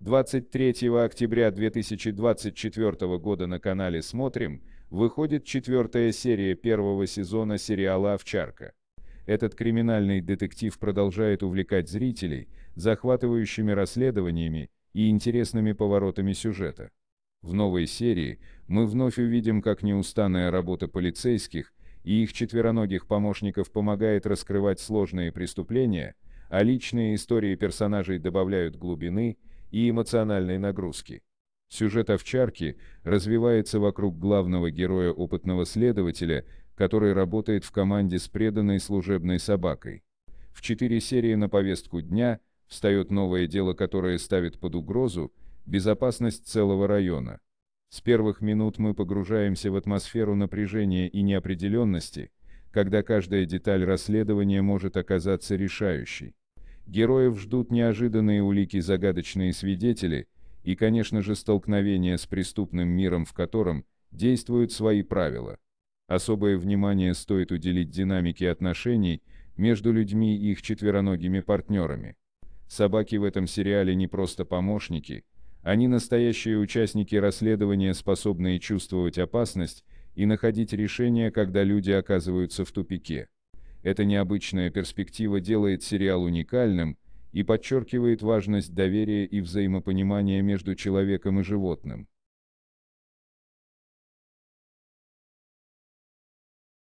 23 октября 2024 года на канале «Смотрим» выходит четвертая серия первого сезона сериала «Овчарка». Этот криминальный детектив продолжает увлекать зрителей захватывающими расследованиями и интересными поворотами сюжета. В новой серии мы вновь увидим, как неустанная работа полицейских и их четвероногих помощников помогает раскрывать сложные преступления, а личные истории персонажей добавляют глубины и эмоциональной нагрузки. Сюжет «Овчарки» развивается вокруг главного героя опытного следователя, который работает в команде с преданной служебной собакой. В четыре серии на повестку дня встает новое дело, которое ставит под угрозу безопасность целого района. С первых минут мы погружаемся в атмосферу напряжения и неопределенности, когда каждая деталь расследования может оказаться решающей. Героев ждут неожиданные улики, загадочные свидетели и, конечно же, столкновение с преступным миром, в котором действуют свои правила. Особое внимание стоит уделить динамике отношений между людьми и их четвероногими партнерами. Собаки в этом сериале не просто помощники, они настоящие участники расследования, способные чувствовать опасность и находить решения, когда люди оказываются в тупике. Эта необычная перспектива делает сериал уникальным и подчеркивает важность доверия и взаимопонимания между человеком и животным.